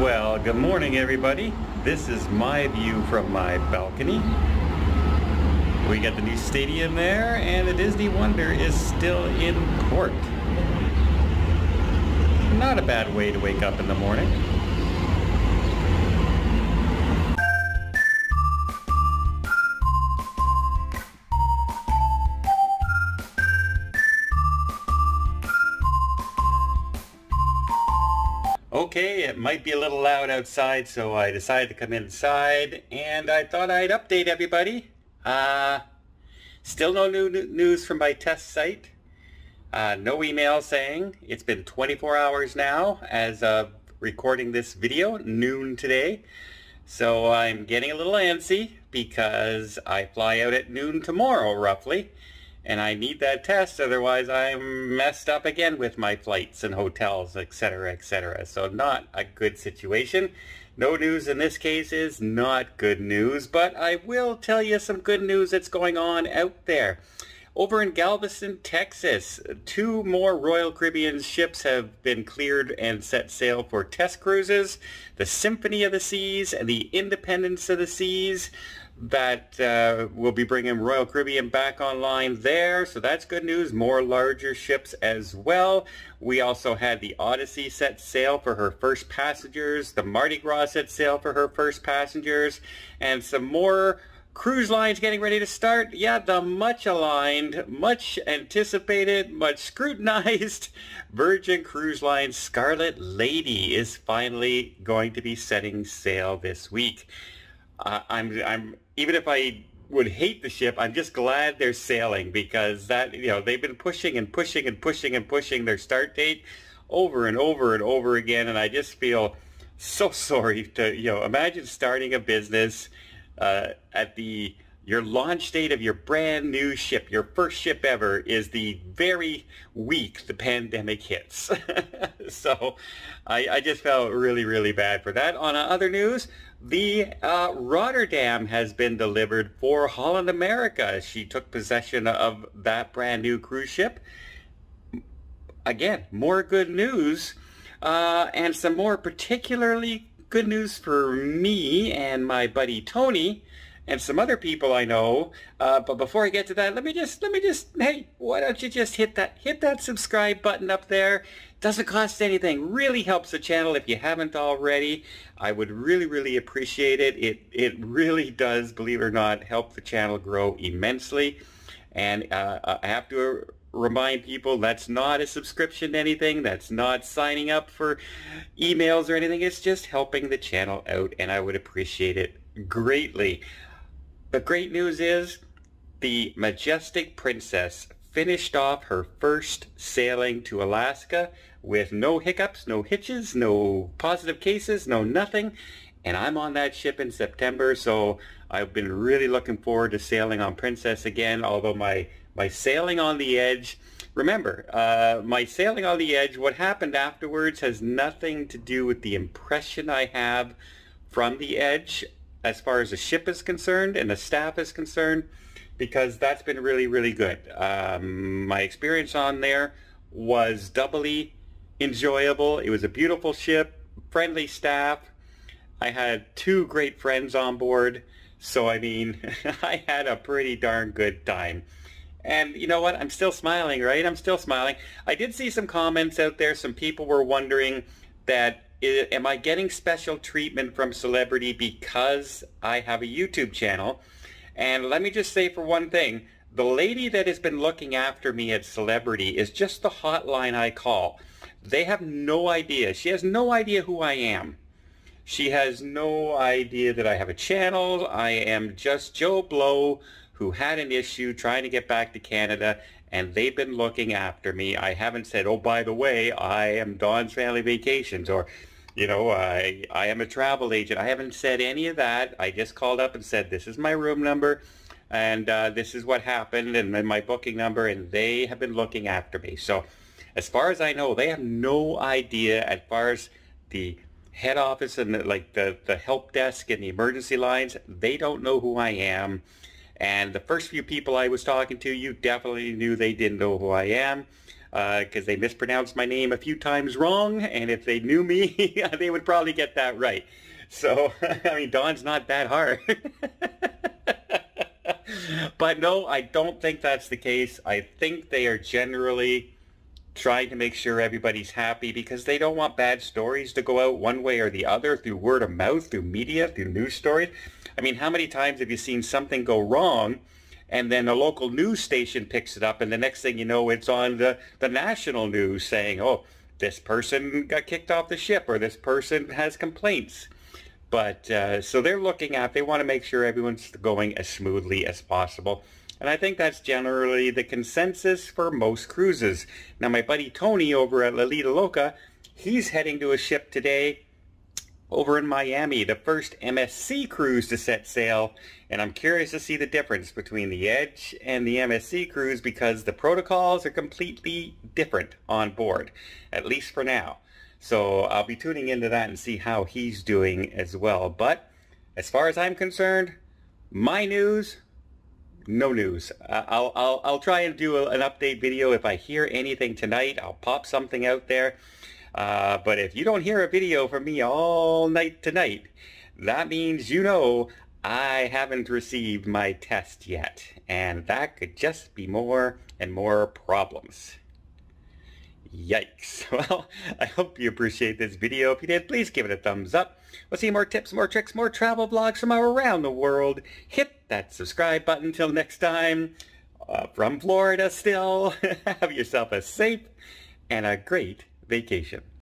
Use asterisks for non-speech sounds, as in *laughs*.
Well, good morning everybody. This is my view from my balcony. We got the new stadium there and the Disney Wonder is still in port. Not a bad way to wake up in the morning. Okay, it might be a little loud outside, so I decided to come inside, and I thought I'd update everybody. Uh, still no new news from my test site. Uh, no email saying it's been 24 hours now as of recording this video, noon today. So I'm getting a little antsy because I fly out at noon tomorrow, roughly and I need that test otherwise I'm messed up again with my flights and hotels etc etc so not a good situation. No news in this case is not good news but I will tell you some good news that's going on out there over in Galveston, Texas, two more Royal Caribbean ships have been cleared and set sail for test cruises. The Symphony of the Seas and the Independence of the Seas that uh, will be bringing Royal Caribbean back online there. So that's good news. More larger ships as well. We also had the Odyssey set sail for her first passengers. The Mardi Gras set sail for her first passengers. And some more cruise lines getting ready to start. Yeah, the much aligned, much anticipated, much scrutinized *laughs* Virgin Cruise Line Scarlet Lady is finally going to be setting sail this week. Uh, I'm, I'm, even if I would hate the ship, I'm just glad they're sailing because that, you know, they've been pushing and pushing and pushing and pushing their start date over and over and over again. And I just feel so *laughs* sorry to, you know, imagine starting a business uh, at the your launch date of your brand new ship, your first ship ever, is the very week the pandemic hits. *laughs* so I, I, just felt really, really bad for that. On other news, the uh, Rotterdam has been delivered for Holland America. She took possession of that brand new cruise ship. Again, more good news uh, and some more particularly good news for me and my buddy Tony and some other people I know. Uh, but before I get to that, let me just, let me just, hey, why don't you just hit that, hit that subscribe button up there. Doesn't cost anything. Really helps the channel if you haven't already. I would really, really appreciate it. It, it really does, believe it or not, help the channel grow immensely. And uh, I have to remind people that's not a subscription to anything. That's not signing up for emails or anything. It's just helping the channel out, and I would appreciate it greatly. The great news is the Majestic Princess finished off her first sailing to Alaska with no hiccups, no hitches, no positive cases, no nothing. And I'm on that ship in September, so I've been really looking forward to sailing on Princess again, although my, my sailing on the edge, remember, uh, my sailing on the edge, what happened afterwards has nothing to do with the impression I have from the edge as far as the ship is concerned and the staff is concerned because that's been really, really good. Um, my experience on there was doubly enjoyable. It was a beautiful ship, friendly staff. I had two great friends on board. So, I mean, *laughs* I had a pretty darn good time. And you know what? I'm still smiling, right? I'm still smiling. I did see some comments out there. Some people were wondering that am I getting special treatment from celebrity because I have a YouTube channel? And let me just say for one thing, the lady that has been looking after me at Celebrity is just the hotline I call. They have no idea. She has no idea who I am. She has no idea that I have a channel. I am just Joe Blow who had an issue trying to get back to Canada and they've been looking after me. I haven't said, oh, by the way, I am Don's Family Vacations or, you know, I, I am a travel agent. I haven't said any of that. I just called up and said, this is my room number and uh, this is what happened and then my booking number and they have been looking after me. So as far as I know, they have no idea as far as the head office and the, like the, the help desk and the emergency lines, they don't know who I am. And the first few people I was talking to, you definitely knew they didn't know who I am. because uh, they mispronounced my name a few times wrong, and if they knew me, *laughs* they would probably get that right. So, *laughs* I mean, Don's not that hard. *laughs* but no, I don't think that's the case. I think they are generally trying to make sure everybody's happy because they don't want bad stories to go out one way or the other through word of mouth, through media, through news stories. I mean, how many times have you seen something go wrong and then a local news station picks it up and the next thing you know it's on the, the national news saying, oh, this person got kicked off the ship or this person has complaints. But uh, so they're looking at, they want to make sure everyone's going as smoothly as possible. And I think that's generally the consensus for most cruises. Now my buddy Tony over at Lalita Loca, he's heading to a ship today over in Miami, the first MSC cruise to set sail. And I'm curious to see the difference between the Edge and the MSC cruise because the protocols are completely different on board, at least for now. So I'll be tuning into that and see how he's doing as well. But as far as I'm concerned, my news, no news. I'll, I'll, I'll try and do a, an update video. If I hear anything tonight, I'll pop something out there. Uh, but if you don't hear a video from me all night tonight, that means you know I haven't received my test yet. And that could just be more and more problems. Yikes. *laughs* Well, I hope you appreciate this video. If you did, please give it a thumbs up. We'll see more tips, more tricks, more travel vlogs from around the world. Hit that subscribe button. Till next time, uh, from Florida still, *laughs* have yourself a safe and a great vacation.